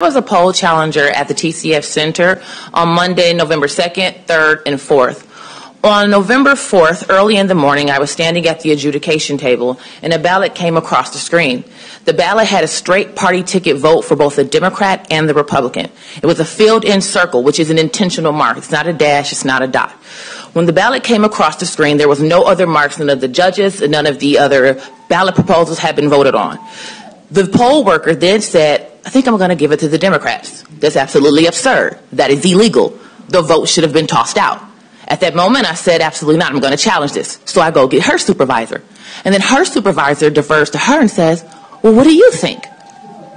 I was a poll challenger at the TCF Center on Monday, November 2nd, 3rd, and 4th. On November 4th, early in the morning, I was standing at the adjudication table and a ballot came across the screen. The ballot had a straight party ticket vote for both the Democrat and the Republican. It was a filled in circle, which is an intentional mark. It's not a dash, it's not a dot. When the ballot came across the screen, there was no other marks, none of the judges, none of the other ballot proposals had been voted on. The poll worker then said, I think I'm going to give it to the Democrats. That's absolutely absurd. That is illegal. The vote should have been tossed out. At that moment, I said, absolutely not. I'm going to challenge this. So I go get her supervisor. And then her supervisor defers to her and says, well, what do you think?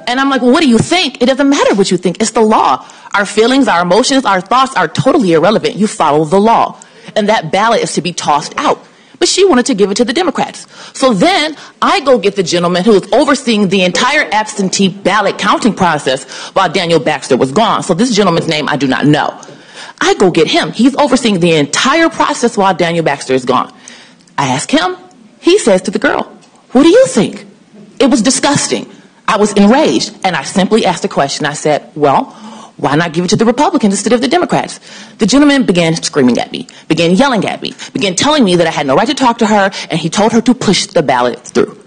And I'm like, well, what do you think? It doesn't matter what you think. It's the law. Our feelings, our emotions, our thoughts are totally irrelevant. You follow the law. And that ballot is to be tossed out but she wanted to give it to the Democrats. So then I go get the gentleman who was overseeing the entire absentee ballot counting process while Daniel Baxter was gone. So this gentleman's name I do not know. I go get him. He's overseeing the entire process while Daniel Baxter is gone. I ask him. He says to the girl, What do you think? It was disgusting. I was enraged and I simply asked a question. I said, Well, why not give it to the Republicans instead of the Democrats? The gentleman began screaming at me, began yelling at me, began telling me that I had no right to talk to her, and he told her to push the ballot through.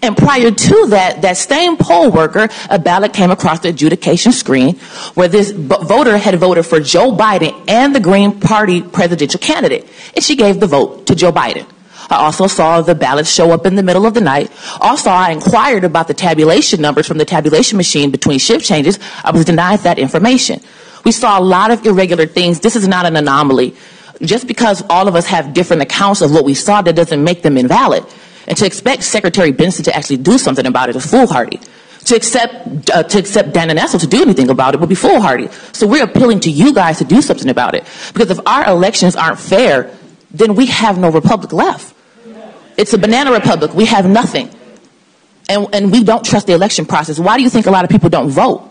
And prior to that, that same poll worker, a ballot came across the adjudication screen where this voter had voted for Joe Biden and the Green Party presidential candidate. And she gave the vote to Joe Biden. I also saw the ballots show up in the middle of the night. Also, I inquired about the tabulation numbers from the tabulation machine between shift changes. I was denied that information. We saw a lot of irregular things. This is not an anomaly. Just because all of us have different accounts of what we saw, that doesn't make them invalid. And to expect Secretary Benson to actually do something about it is foolhardy. To accept, uh, to accept Dana Nessel to do anything about it would be foolhardy. So we're appealing to you guys to do something about it. Because if our elections aren't fair, then we have no republic left. It's a banana republic. We have nothing. And, and we don't trust the election process. Why do you think a lot of people don't vote?